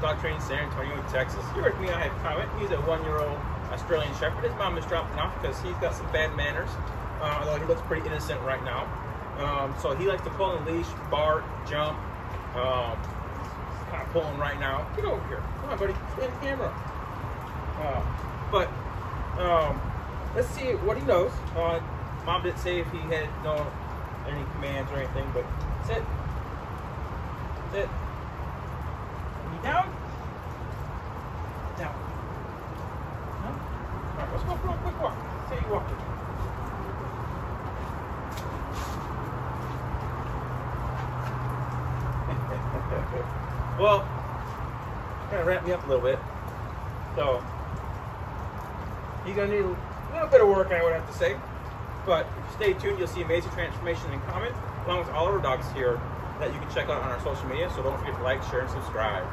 Dog Training San Antonio, Texas. Here with me, I have Comet. He's a one-year-old Australian Shepherd. His mom is dropping off because he's got some bad manners, uh, although he looks pretty innocent right now. Um, so he likes to pull the leash, bark, jump. Um, kind of pulling right now. Get over here. Come on, buddy. Get camera. Uh, but um, let's see what he knows. Uh, mom didn't say if he had any commands or anything, but sit. Sit. Down? Down. No? All right, let's go for a quick walk. Say you walking. well, kind of wrap me up a little bit. So, he's gonna need a little bit of work, I would have to say. But if you stay tuned, you'll see amazing transformation in Comet, along with all of our dogs here that you can check out on our social media. So don't forget to like, share, and subscribe.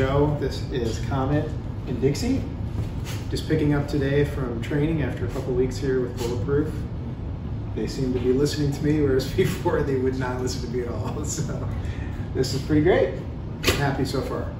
Joe. This is Comet in Dixie. Just picking up today from training after a couple weeks here with Bulletproof. They seem to be listening to me, whereas before they would not listen to me at all. So this is pretty great. I'm happy so far.